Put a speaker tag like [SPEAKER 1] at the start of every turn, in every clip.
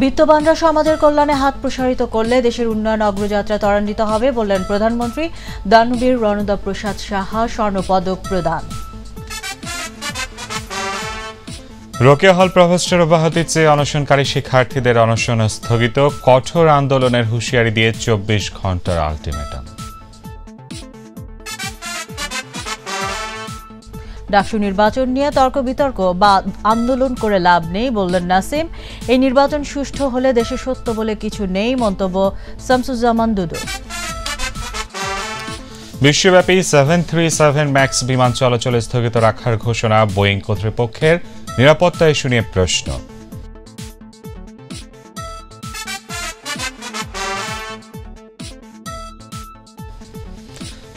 [SPEAKER 1] বিত্তবানরা সমাজের কল্যাণে হাত প্রসারিত করলে দেশের উন্নয়ন অগ্রযাত্রা ত্বরান্বিত হবে বললেন প্রধানমন্ত্রী দানবীর রণদা প্রসাদ সাহা স্বর্ণপদক প্রদান
[SPEAKER 2] রোকে হল প্রফেসর অব্যাহতির চেয়ে অনশনকারী শিক্ষার্থীদের অনশন স্থগিত কঠোর আন্দোলনের হুঁশিয়ারি দিয়ে চব্বিশ ঘন্টার আলটিমেটাম
[SPEAKER 1] রাষ্ট্র নির্বাচন নিয়ে তর্ক বিতর্ক বা আন্দোলন করে লাভ নেই বললেন নাসিম এই নির্বাচন সুষ্ঠু হলে দেশে সত্য বলে কিছু নেই মন্তব্য শামসুজ্জামান দুদু
[SPEAKER 2] বিশ্বব্যাপী সেভেন থ্রি সেভেন ম্যাক্স বিমান চলাচল স্থগিত রাখার ঘোষণা বোয়িং কর্তৃপক্ষের নিরাপত্তা ইস্যু নিয়ে প্রশ্ন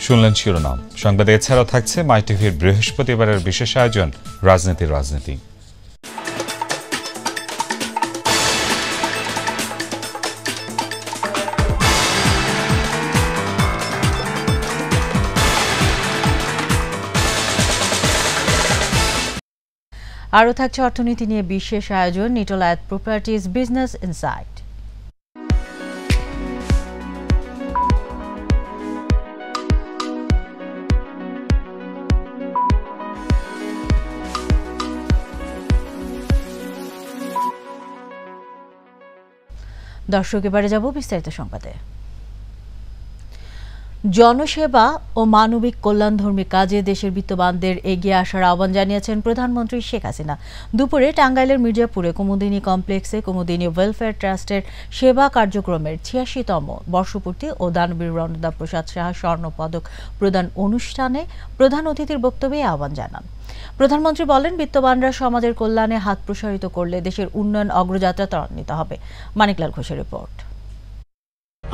[SPEAKER 2] শুনলেন শিরোনাম সংবাদে এছাড়াও থাকছে মাই টিভির বৃহস্পতিবারের বিশেষ আয়োজন রাজনীতির রাজনীতি
[SPEAKER 1] আরও থাকছে অর্থনীতি নিয়ে বিশেষ আয়োজন নিটোলায়াত প্রপার্টিজ বিজনেস ইনসাইট দর্শক এবারে যাব বিস্তারিত সংবাদে জনসেবা ও মানবিক কল্যাণধর্মী কাজে দেশের বিত্তবানদের এগিয়ে আসার আহ্বান জানিয়েছেন প্রধানমন্ত্রী শেখ হাসিনা দুপুরে টাঙ্গাইলের মির্জাপুরে কুমুদিনী কমপ্লেক্সে কুমুদিনী ওয়েলফেয়ার ট্রাস্টের সেবা কার্যক্রমের ছিয়াশিতম বর্ষপূর্তি ও দানবীর রণদা প্রসাদ সাহা স্বর্ণ পদক প্রদান অনুষ্ঠানে প্রধান অতিথির বক্তব্যে আহ্বান জানান প্রধানমন্ত্রী বলেন বিত্তবানরা সমাজের কল্যাণে হাত প্রসারিত করলে দেশের উন্নয়ন অগ্রযাত্রা ত্বরান্বিত হবে মানিকলাল ঘোষের রিপোর্ট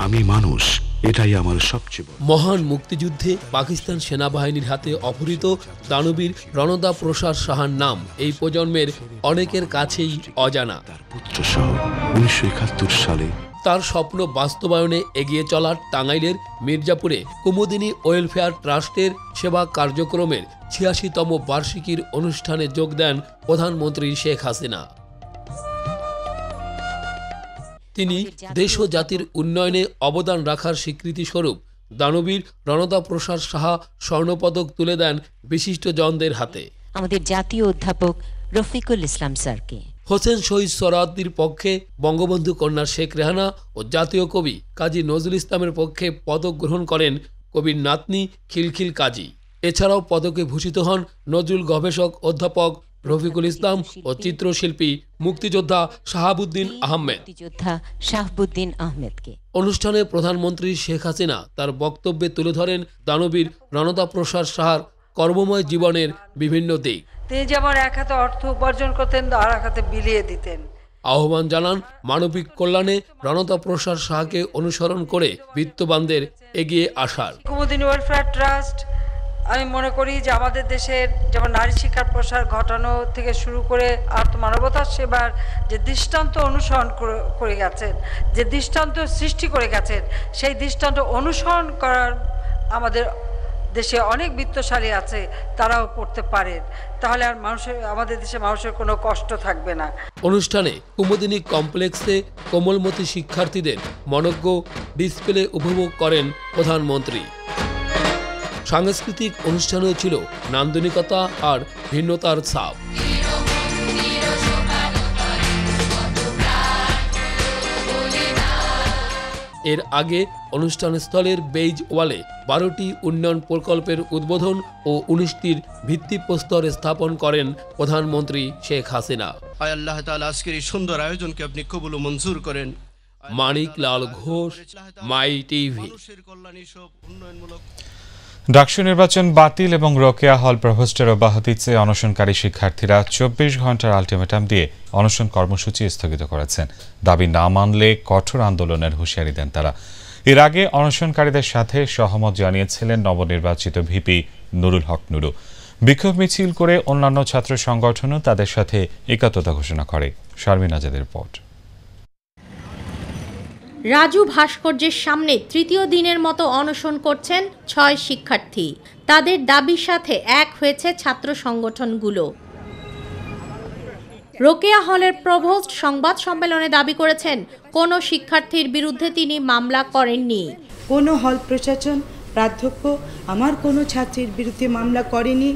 [SPEAKER 3] আমি মানুষ এটাই আমার সবচেয়ে মহান মুক্তিযুদ্ধে পাকিস্তান সেনাবাহিনীর হাতে অপহৃত দানবীর রণদা প্রসাদ সাহার নাম এই প্রজন্মের অনেকের কাছেই অজানা তার পুত্র সহ উনিশশো সালে তার স্বপ্ন বাস্তবায়নে এগিয়ে চলার টাঙ্গাইলের মির্জাপুরে কুমুদিনী ওয়েলফেয়ার ট্রাস্টের সেবা কার্যক্রমের ছিয়াশিতম বার্ষিকীর অনুষ্ঠানে যোগ দেন প্রধানমন্ত্রী শেখ হাসিনা তিনি দেশ ও জাতির উন্নয়নে অবদান রাখার স্বীকৃতিস্বরূপ দানবীর রণতা প্রসাদ সাহা স্বর্ণপদক তুলে দেন বিশিষ্ট জনদের হাতে আমাদের জাতীয় অধ্যাপক রফিকুল ইসলাম স্যারকে হোসেন শহীদ সরাদির পক্ষে বঙ্গবন্ধু কন্যা শেখ রেহানা ও জাতীয় কবি কাজী নজরুল ইসলামের পক্ষে পদক গ্রহণ করেন কবির নাতনি খিলখিল কাজী এছাড়াও পদকে ভূষিত হন নজরুল গবেষক অধ্যাপক রফিকুল ইসলাম ও চিত্রশিল্পী মুক্তিযোদ্ধা শাহাবুদ্দিন আহমেদ মুক্তিযোদ্ধা শাহাবুদ্দিন আহমেদকে অনুষ্ঠানে প্রধানমন্ত্রী শেখ হাসিনা তার বক্তব্যে তুলে ধরেন দানবীর রণতা প্রসাদ সাহার কর্মময় জীবনের বিভিন্ন দিক
[SPEAKER 4] তিনি যেমন এক হাতে অর্থ উপার্জন করতেন আর এক হাতে বিলিয়ে দিতেন
[SPEAKER 3] আহ্বান জানান মানবিক কল্যাণে রণতা প্রসাদ সাহাকে অনুসরণ করে বিত্তবানদের এগিয়ে আসার
[SPEAKER 4] কুমুদিনী ওয়েলফেয়ার ট্রাস্ট আমি মনে করি যে আমাদের দেশের যেমন নারী শিক্ষার প্রসার ঘটানো থেকে শুরু করে আত্মমানবতার সেবার যে দৃষ্টান্ত অনুসরণ করে গেছেন যে দৃষ্টান্ত সৃষ্টি করে গেছেন সেই দৃষ্টান্ত অনুসরণ করার আমাদের দেশে অনেক বৃত্তশালী আছে তারাও করতে পারেন তাহলে আর মানুষের আমাদের দেশে মানুষের কোনো কষ্ট থাকবে না
[SPEAKER 3] অনুষ্ঠানে কুমুদিনী কমপ্লেক্সে কোমলমতি শিক্ষার্থীদের মনজ্ঞ ডিসপ্লে উপভোগ করেন প্রধানমন্ত্রী সাংস্কৃতিক অনুষ্ঠান ছিল নান্দনিকতা আর ভিন্নতার ছাপ এর আগে অনুষ্ঠানস্থলের বেইজ ওয়ালে বারোটি উন্নয়ন প্রকল্পের উদ্বোধন ও উনিশটির ভিত্তিপ্রস্তর স্থাপন করেন প্রধানমন্ত্রী শেখ হাসিনা আল্লাহ আজকের এই সুন্দর আয়োজনকে আপনি কবুল মঞ্জুর করেন মানিক লাল ঘোষ মাই টিভি
[SPEAKER 2] ডাকসু নির্বাচন বাতিল এবং রোকেয়া হল প্রভোস্টের অব্যাহতি চেয়ে অনশনকারী শিক্ষার্থীরা চব্বিশ ঘন্টার আলটিমেটাম দিয়ে অনশন কর্মসূচি স্থগিত করেছেন দাবি না মানলে কঠোর আন্দোলনের হুঁশিয়ারি দেন তারা এর আগে অনশনকারীদের সাথে সহমত জানিয়েছিলেন নবনির্বাচিত ভিপি নুরুল হক নুরু বিক্ষোভ মিছিল করে অন্যান্য ছাত্র সংগঠনও তাদের সাথে একাত্মতা ঘোষণা করে শারমিনাজাদের আজাদের রিপোর্ট
[SPEAKER 1] রাজু ভাস্কর্যের সামনে তৃতীয় দিনের মতো অনশন করছেন ছয় শিক্ষার্থী তাদের দাবির সাথে এক হয়েছে ছাত্র সংগঠনগুলো রোকেয়া হলের প্রভোস্ট সংবাদ সম্মেলনে দাবি করেছেন কোনো শিক্ষার্থীর বিরুদ্ধে তিনি মামলা করেননি কোনো হল প্রশাসন প্রাধ্যক্ষ আমার কোনো ছাত্রীর বিরুদ্ধে মামলা করেনি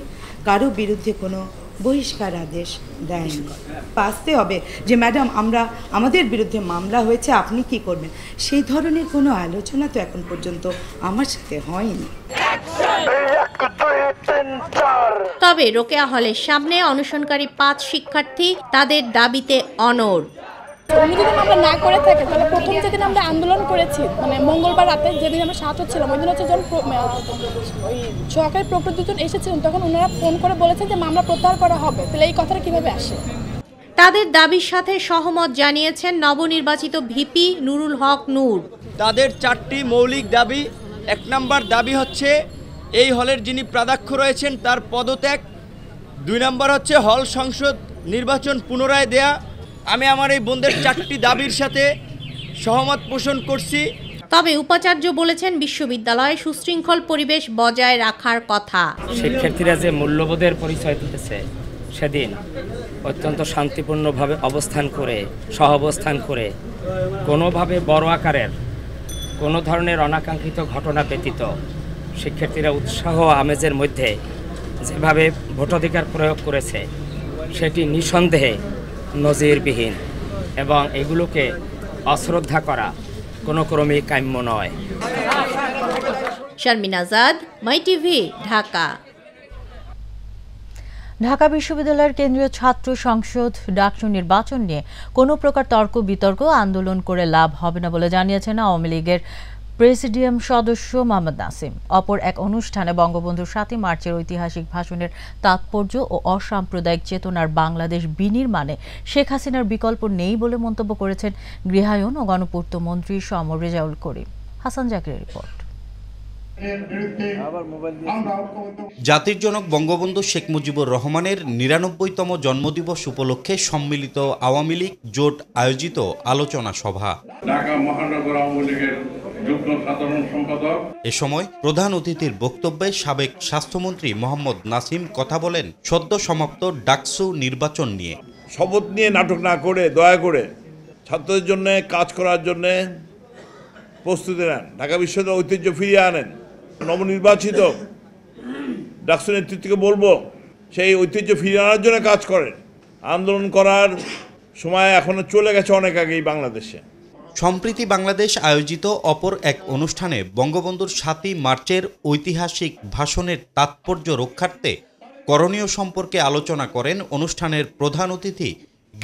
[SPEAKER 1] কারো বিরুদ্ধে কোনো বহিষ্কার আদেশ দেন আসতে হবে যে ম্যাডাম আমরা আমাদের বিরুদ্ধে মামলা হয়েছে আপনি কি করবেন সেই ধরনের কোনো আলোচনা তো এখন পর্যন্ত আমার সাথে হয়নি তবে রোকেয়া হলের সামনে অনশনকারী পাঁচ শিক্ষার্থী তাদের দাবিতে অনড় উনি যদি মামলা না করে থাকে তাহলে প্রথম যেদিন আমরা আন্দোলন করেছি
[SPEAKER 4] মানে মঙ্গলবার রাতে যেদিন আমরা সাত হচ্ছিলাম ওই দিন হচ্ছে যখন মানে ওই সরকারি প্রকৃতিজন
[SPEAKER 1] এসেছিলেন তখন ওনারা ফোন করে বলেছেন যে মামলা প্রত্যাহার করা হবে তাহলে এই কথাটা কিভাবে আসে তাদের দাবির সাথে সহমত জানিয়েছেন নবনির্বাচিত ভিপি নুরুল হক নূর
[SPEAKER 3] তাদের চারটি মৌলিক দাবি এক নম্বর দাবি হচ্ছে এই হলের যিনি প্রাধাক্ষ রয়েছেন তার পদত্যাগ দুই নম্বর হচ্ছে হল সংসদ নির্বাচন পুনরায় দেয়া আমি আমার এই বন্ধের চারটি দাবির সাথে সহমত পোষণ করছি
[SPEAKER 1] তবে উপাচার্য বলেছেন বিশ্ববিদ্যালয়ে সুশৃঙ্খল পরিবেশ বজায় রাখার কথা শিক্ষার্থীরা
[SPEAKER 3] যে মূল্যবোধের পরিচয় দিতেছে সেদিন অত্যন্ত শান্তিপূর্ণভাবে অবস্থান করে সহাবস্থান করে কোনোভাবে বড় আকারের কোনো ধরনের অনাকাঙ্ক্ষিত ঘটনা ব্যতীত শিক্ষার্থীরা উৎসাহ আমেজের মধ্যে যেভাবে ভোটাধিকার প্রয়োগ করেছে সেটি নিঃসন্দেহে নজিরবিহীন এবং এগুলোকে অশ্রদ্ধা করা কোনো ক্রমে কাম্য নয়
[SPEAKER 1] শারমিন আজাদ মাই টিভি ঢাকা ঢাকা বিশ্ববিদ্যালয়ের কেন্দ্রীয় ছাত্র সংসদ ডাকসু নির্বাচন নিয়ে কোনো প্রকার তর্ক বিতর্ক আন্দোলন করে লাভ হবে না বলে জানিয়েছেন আওয়ামী লীগের প্রেসিডিয়াম সদস্য মোহাম্মদ নাসিম অপর এক অনুষ্ঠানে বঙ্গবন্ধুর সাতই মার্চের ঐতিহাসিক ভাষণের তাৎপর্য ও অসাম্প্রদায়িক চেতনার বাংলাদেশ বিনির্মাণে শেখ হাসিনার বিকল্প নেই বলে মন্তব্য করেছেন গৃহায়ন ও গণপূর্ত মন্ত্রী সমর রেজাউল করিম হাসান জাকিরের রিপোর্ট
[SPEAKER 2] জাতির জনক বঙ্গবন্ধু শেখ মুজিবুর রহমানের নিরানব্বইতম জন্মদিবস উপলক্ষে সম্মিলিত আওয়ামী লীগ জোট আয়োজিত আলোচনা সভা ঢাকা মহানগর আওয়ামী লীগের এ সময় প্রধান অতিথির বক্তব্যে সাবেক স্বাস্থ্যমন্ত্রী মোহাম্মদ নাসিম কথা বলেন সদ্য সমাপ্ত ডাকসু নির্বাচন নিয়ে শপথ নিয়ে নাটক
[SPEAKER 3] না করে দয়া করে ছাত্রদের জন্য কাজ করার জন্য প্রস্তুতি নেন ঢাকা বিশ্ববিদ্যালয় ঐতিহ্য ফিরিয়ে আনেন নবনির্বাচিত ডাকসু নেতৃত্বকে বলবো সেই ঐতিহ্য ফিরিয়ে আনার জন্য কাজ করেন আন্দোলন করার সময় এখনও চলে গেছে অনেক আগেই বাংলাদেশে সম্প্রীতি বাংলাদেশ আয়োজিত অপর
[SPEAKER 2] এক অনুষ্ঠানে বঙ্গবন্ধুর সাতই মার্চের ঐতিহাসিক ভাষণের তাৎপর্য রক্ষার্থে করণীয় সম্পর্কে আলোচনা করেন অনুষ্ঠানের প্রধান অতিথি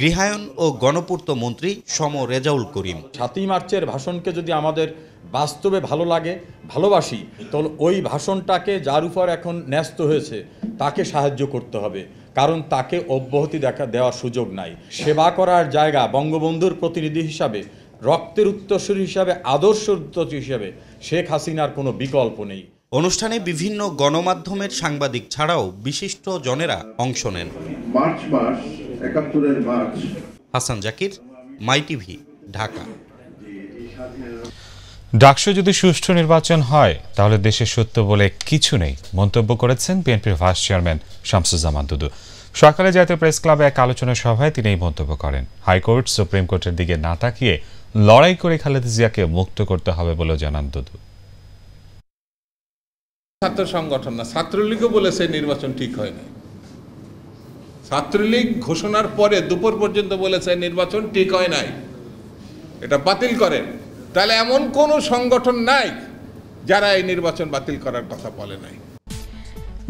[SPEAKER 2] গৃহায়ন ও গণপূর্ত মন্ত্রী সম রেজাউল করিম সাতই মার্চের ভাষণকে যদি আমাদের বাস্তবে ভালো লাগে ভালোবাসি তাহলে ওই ভাষণটাকে যার উপর এখন ন্যস্ত হয়েছে তাকে সাহায্য করতে হবে কারণ তাকে অব্যাহতি দেখা দেওয়ার সুযোগ নাই সেবা করার জায়গা বঙ্গবন্ধুর প্রতিনিধি হিসাবে রক্তের উত্তরসূরি হিসাবে আদর্শ উত্তরসূরি হিসাবে শেখ হাসিনার কোনো বিকল্প নেই অনুষ্ঠানে বিভিন্ন গণমাধ্যমের সাংবাদিক ছাড়াও বিশিষ্ট জনেরা অংশ নেন
[SPEAKER 3] মার্চ মাস একাত্তরের মার্চ
[SPEAKER 2] হাসান জাকির মাই টিভি ঢাকা ডাকসু যদি সুষ্ঠু নির্বাচন হয় তাহলে দেশে সত্য বলে কিছু নেই মন্তব্য করেছেন বিএনপির ভাইস চেয়ারম্যান শামসুজ্জামান দুদু সকালে জাতীয় প্রেস ক্লাবে এক আলোচনা সভায় তিনি এই মন্তব্য করেন হাইকোর্ট সুপ্রিম কোর্টের দিকে না তাকিয়ে লড়াই করে খালেদ জিয়াকে মুক্ত করতে হবে বলে জানান দুদু ছাত্র সংগঠন না ছাত্রলীগও বলেছে নির্বাচন ঠিক হয়নি ছাত্রলীগ ঘোষণার পরে দুপুর পর্যন্ত
[SPEAKER 3] বলেছে নির্বাচন ঠিক হয় নাই এটা বাতিল করে তাহলে এমন কোনো সংগঠন নাই যারা এই নির্বাচন বাতিল করার কথা বলে নাই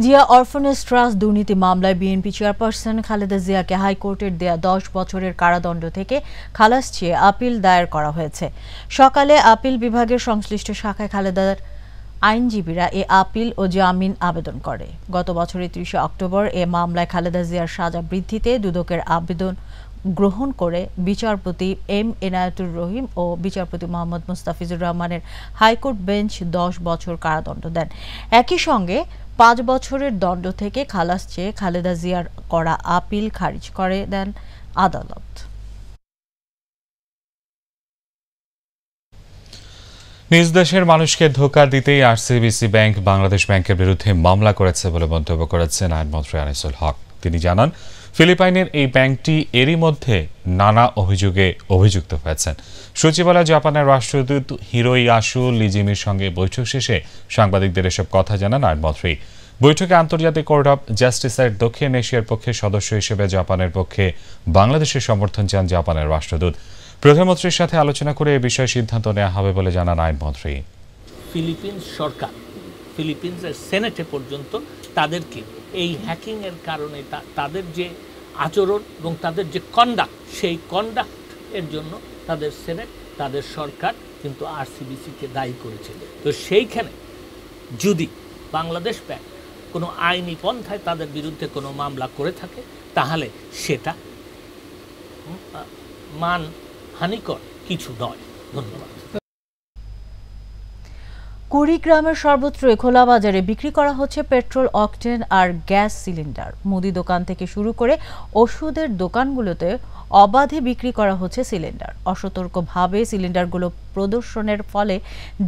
[SPEAKER 1] জিয়া অরফানেজ ট্রাস্ট দুর্নীতি মামলায় বিএনপি চেয়ারপারসন খালেদা জিয়াকে হাইকোর্টের দেয়া দশ বছরের কারাদণ্ড থেকে খালাস চেয়ে আপিল দায়ের করা হয়েছে সকালে আপিল বিভাগের সংশ্লিষ্ট শাখায় খালেদার আইনজীবীরা এ আপিল ও জামিন আবেদন করে গত বছরের ত্রিশে অক্টোবর এ মামলায় খালেদা জিয়ার সাজা বৃদ্ধিতে দুদকের আবেদন গ্রহণ করে বিচারপতি এম এনায়তুর রহিম ও বিচারপতি মোহাম্মদ মুস্তাফিজুর রহমানের হাইকোর্ট বেঞ্চ দশ বছর কারাদণ্ড দেন একই সঙ্গে পাঁচ বছরের দণ্ড থেকে খালাস চেয়ে খালেদা জিয়ার করা আপিল খারিজ করে দেন আদালত
[SPEAKER 2] নিজ দেশের মানুষকে ধোকা দিতেই আরসিবিসি ব্যাংক বাংলাদেশ ব্যাংকের বিরুদ্ধে মামলা করেছে বলে মন্তব্য করেছেন আইনমন্ত্রী আনিসুল হক তিনি জানান ফিলিপাইনের এই ব্যাংকটি এরই মধ্যে নানা অভিযোগে অভিযুক্ত হয়েছেন সচিবালয় জাপানের রাষ্ট্রদূত হিরোই আসু লিজিমির সঙ্গে বৈঠক শেষে সাংবাদিকদের এসব কথা জানান আইনমন্ত্রী বৈঠকে আন্তর্জাতিক কোর্ট অব জাস্টিসের দক্ষিণ এশিয়ার পক্ষে সদস্য হিসেবে জাপানের পক্ষে বাংলাদেশের সমর্থন চান জাপানের রাষ্ট্রদূত প্রধানমন্ত্রীর সাথে আলোচনা করে এ বিষয়ে সিদ্ধান্ত নেওয়া হবে বলে জানান আইনমন্ত্রী
[SPEAKER 3] ফিলিপিন্স সরকার ফিলিপিন্সের সেনেটে পর্যন্ত তাদেরকে এই হ্যাকিংয়ের কারণে তাদের যে আচরণ এবং তাদের যে কন্ডাক্ট সেই কন্ডাক্ট এর জন্য তাদের সেনেট তাদের সরকার কিন্তু আরসিবিসিকে দায়ী করেছে তো সেইখানে যদি বাংলাদেশ ব্যাংক কোনো আইনি পন্থায় তাদের বিরুদ্ধে কোনো মামলা করে থাকে তাহলে সেটা মান হানিকর কিছু নয় ধন্যবাদ
[SPEAKER 1] কুড়িগ্রামের সর্বত্রই খোলা বাজারে বিক্রি করা হচ্ছে পেট্রোল অকটেন আর গ্যাস সিলিন্ডার মুদি দোকান থেকে শুরু করে ওষুধের দোকানগুলোতে অবাধে বিক্রি করা হচ্ছে সিলিন্ডার অসতর্কভাবে সিলিন্ডারগুলো প্রদর্শনের ফলে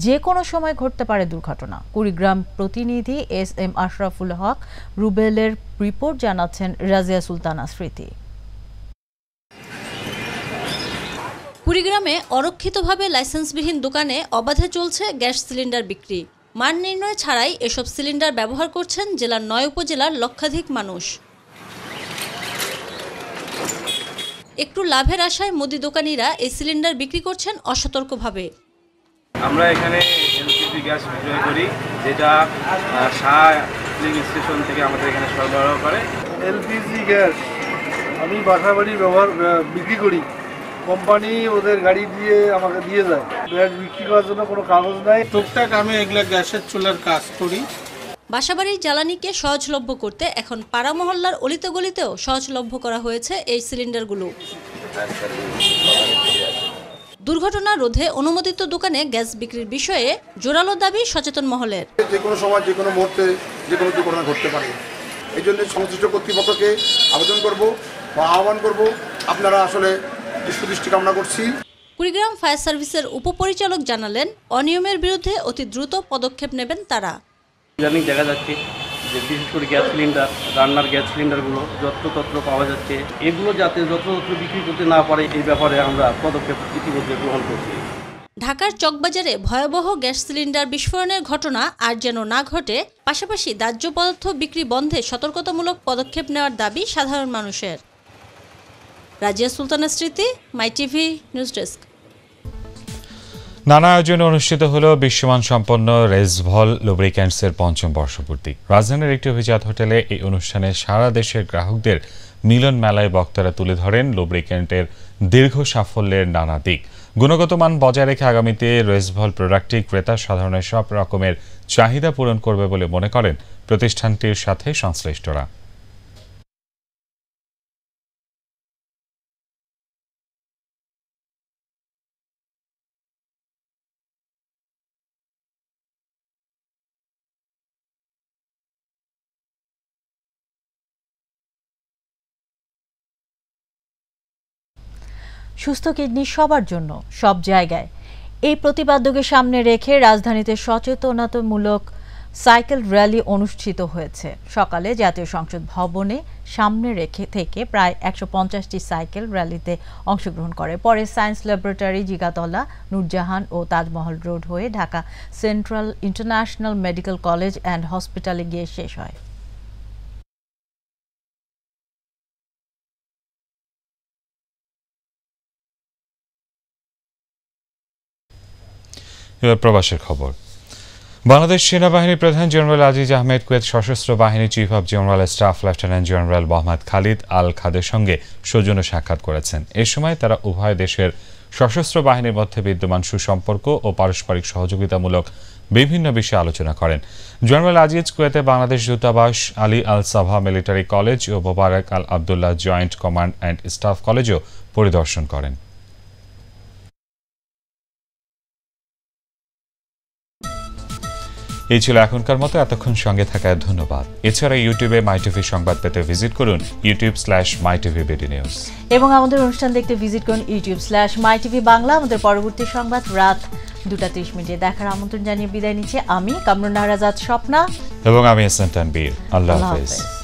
[SPEAKER 1] যে কোনো সময় ঘটতে পারে দুর্ঘটনা কুড়িগ্রাম প্রতিনিধি এস এম আশরাফুল হক রুবেলের রিপোর্ট জানাচ্ছেন রাজিয়া সুলতানা স্মৃতি
[SPEAKER 4] কুড়িগ্রামে অরক্ষিতভাবে লাইসেন্সবিহীন দোকানে অবাধে চলছে গ্যাস সিলিন্ডার বিক্রি মান নির্ণয় ছাড়াই এসব সিলিন্ডার ব্যবহার করছেন জেলার নয় উপজেলার লক্ষাধিক মানুষ একটু লাভের আশায় মুদি দোকানিরা এই সিলিন্ডার বিক্রি করছেন অসতর্কভাবে
[SPEAKER 2] আমরা এখানে
[SPEAKER 3] এলপিজি গ্যাস বিক্রয় করি যেটা শাহ স্টেশন থেকে আমাদের এখানে সরবরাহ করে এলপিজি গ্যাস আমি বাসাবাড়ি ব্যবহার বিক্রি করি কোম্পানি ওদের গাড়ি দিয়ে আমাকে দিয়ে দেয় গ্যাস বিক্রি করার জন্য কোনো কাগজ নাই টুকটাক আমি এগুলো গ্যাসের চুলার কাজ করি
[SPEAKER 4] বাসাবাড়ির জ্বালানিকে সহজলভ্য করতে এখন পাড়া মহল্লার অলিতে গলিতেও সহজলভ্য করা হয়েছে এই সিলিন্ডারগুলো দুর্ঘটনা রোধে অনুমোদিত দোকানে গ্যাস বিক্রির বিষয়ে জোরালো দাবি সচেতন মহলের
[SPEAKER 3] যে কোনো সময় যে কোনো মুহূর্তে যে কোনো দুর্ঘটনা ঘটতে পারে এই জন্য সংশ্লিষ্ট কর্তৃপক্ষকে আবেদন করব বা আহ্বান করব আপনারা আসলে সুদৃষ্টি কামনা করছি
[SPEAKER 4] কুড়িগ্রাম ফায়ার সার্ভিসের উপপরিচালক জানালেন অনিয়মের বিরুদ্ধে অতি দ্রুত পদক্ষেপ নেবেন তারা
[SPEAKER 3] জানি দেখা যাচ্ছে যে বিশেষ করে গ্যাস সিলিন্ডার রান্নার গ্যাস সিলিন্ডারগুলো যত্রতত্র পাওয়া যাচ্ছে এগুলো যাতে যত্রতত্র বিক্রি করতে না পারে এই ব্যাপারে আমরা পদক্ষেপ ইতিমধ্যে গ্রহণ করছি
[SPEAKER 4] ঢাকার চকবাজারে ভয়াবহ গ্যাস সিলিন্ডার বিস্ফোরণের ঘটনা আর যেন না ঘটে পাশাপাশি দাহ্য পদার্থ বিক্রি বন্ধে সতর্কতামূলক পদক্ষেপ নেওয়ার দাবি সাধারণ মানুষের রাজিয়া সুলতানের স্মৃতি মাই টিভি নিউজ ডেস্ক
[SPEAKER 2] নানা আয়োজনে অনুষ্ঠিত হল বিশ্বমান সম্পন্ন রেজভল লুব্রিক্যান্টসের পঞ্চম বর্ষপূর্তি রাজধানীর একটি অভিজাত হোটেলে এই অনুষ্ঠানে সারা দেশের গ্রাহকদের মিলন মেলায় বক্তারা তুলে ধরেন লুব্রিক্যান্টের দীর্ঘ সাফল্যের নানা দিক গুণগত মান বজায় রেখে আগামীতে রেজভল প্রোডাক্টটি ক্রেতা সাধারণের সব রকমের চাহিদা পূরণ করবে বলে মনে করেন প্রতিষ্ঠানটির সাথে সংশ্লিষ্টরা
[SPEAKER 1] সুস্থ কিডনি সবার জন্য সব জায়গায় এই প্রতিপাদ্যকে সামনে রেখে রাজধানীতে সচেতনতামূলক সাইকেল র্যালি অনুষ্ঠিত হয়েছে সকালে জাতীয় সংসদ ভবনে সামনে রেখে থেকে প্রায় একশো পঞ্চাশটি সাইকেল র্যালিতে অংশগ্রহণ করে পরে সায়েন্স ল্যাবরেটরি জিগাতলা নূরজাহান ও তাজমহল রোড হয়ে Dhaka central international medical college and হসপিটালে গিয়ে শেষ হয়
[SPEAKER 3] এবার প্রবাসের
[SPEAKER 2] খবর বাংলাদেশ সেনাবাহিনীর প্রধান জেনারেল আজিজ আহমেদ কুয়েত সশস্ত্র বাহিনী chief of general staff lieutenant general Mohammad Khalid Al Khader সঙ্গে সৌজন্য সাক্ষাৎ করেছেন এ সময় তারা উভয় দেশের সশস্ত্র বাহিনীর মধ্যে বিদ্যমান সুসম্পর্ক ও পারস্পরিক সহযোগিতামূলক বিভিন্ন বিষয়ে আলোচনা করেন জেনারেল আজিজ কুয়েতে বাংলাদেশ দূতাবাস Ali Al Sabah military college ও Mubarak Al Abdullah joint command and staff কলেজও পরিদর্শন করেন এই ছিল এখনকার মতো এতক্ষণ সঙ্গে থাকায় ধন্যবাদ এছাড়া ইউটিউবে মাই টিভি সংবাদ পেতে ভিজিট করুন YouTube slash my TV BD news
[SPEAKER 1] এবং আমাদের অনুষ্ঠান দেখতে ভিজিট করুন YouTube slash my TV Bangla আমাদের পরবর্তী সংবাদ রাত দুটা ত্রিশ মিনিটে দেখার আমন্ত্রণ জানিয়ে বিদায় নিচ্ছে আমি কামরুন নাহরাজাদ স্বপ্না
[SPEAKER 2] এবং আমি টান বীর আল্লাহ
[SPEAKER 1] হাফেজ